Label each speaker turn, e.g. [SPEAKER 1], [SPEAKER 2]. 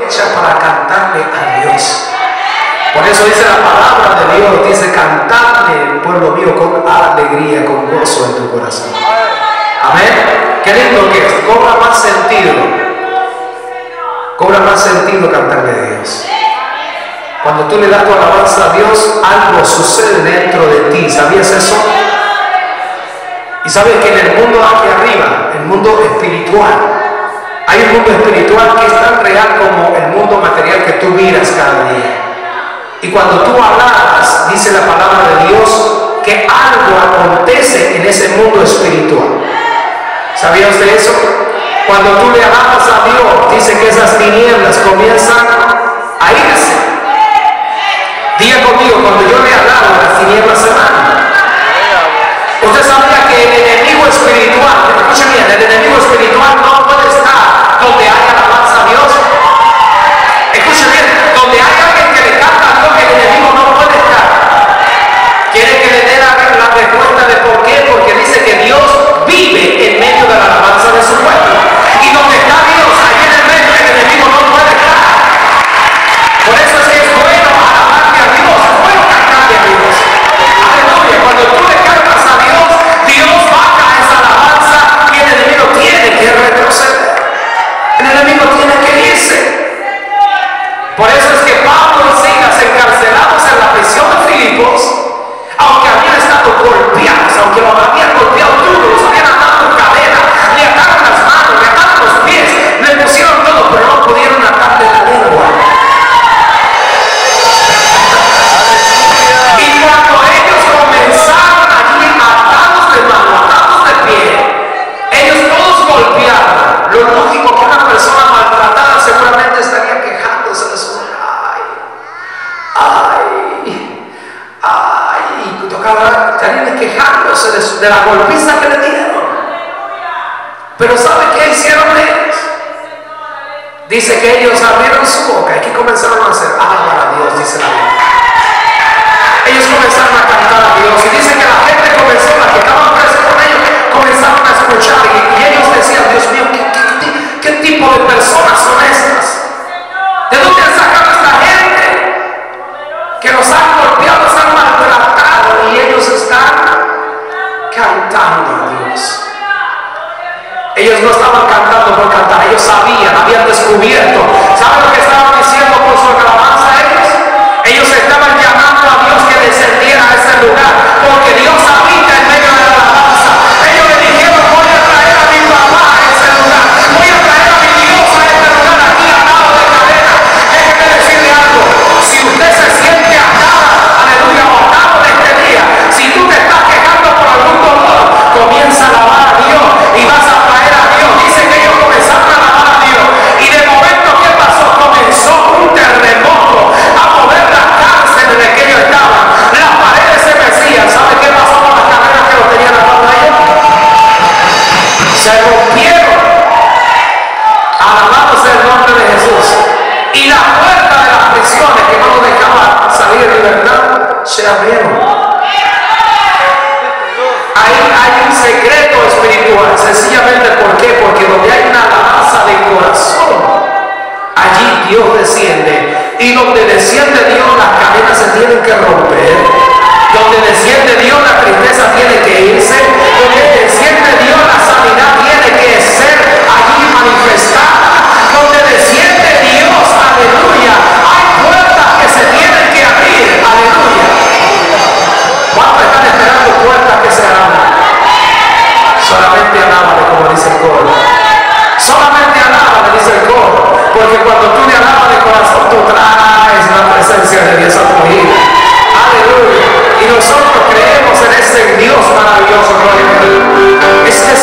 [SPEAKER 1] hecha para cantarle a Dios. Por eso dice la palabra de Dios, dice cantadle, pueblo mío, con alegría, con gozo en tu corazón. Amén. Qué lindo que es, cobra más sentido. Cobra más sentido cantarle a Dios. Cuando tú le das tu alabanza a Dios, algo sucede dentro de ti. ¿Sabías eso? Y sabes que en el mundo aquí arriba, el mundo espiritual, hay un mundo espiritual que es tan real como el mundo material que tú miras cada día. Y cuando tú alabas, dice la palabra de Dios, que algo acontece en ese mundo espiritual. ¿Sabía usted eso? Cuando tú le alabas a Dios, dice que esas tinieblas comienzan a irse. Diga conmigo, cuando yo le alabo, las tinieblas se van. Usted sabía que el enemigo espiritual, el enemigo espiritual no tocaba estarían quejándose de, de la golpiza que le dieron. Pero ¿sabe qué hicieron ellos? Dice que ellos abrieron su boca y que comenzaron a hacer alabar a Dios, dice la Biblia. Ellos no estaban cantando por cantar, ellos sabían, habían descubierto. ¿Saben lo que estaban diciendo por su alabanza ellos? Ellos estaban llamando a Dios que descendiera a ese lugar, que no dejaba salir en libertad se abrieron. Hay, hay un secreto espiritual, sencillamente ¿por qué? Porque donde hay una alabanza de corazón, allí Dios desciende. Y donde desciende Dios, las cadenas se tienen que romper. Donde desciende Dios, la tristeza tiene que irse. Donde cuando tú le alabas de corazón, tú traes la presencia de Dios a tu vida. Aleluya. Y nosotros creemos en ese Dios maravilloso. gloria. Este es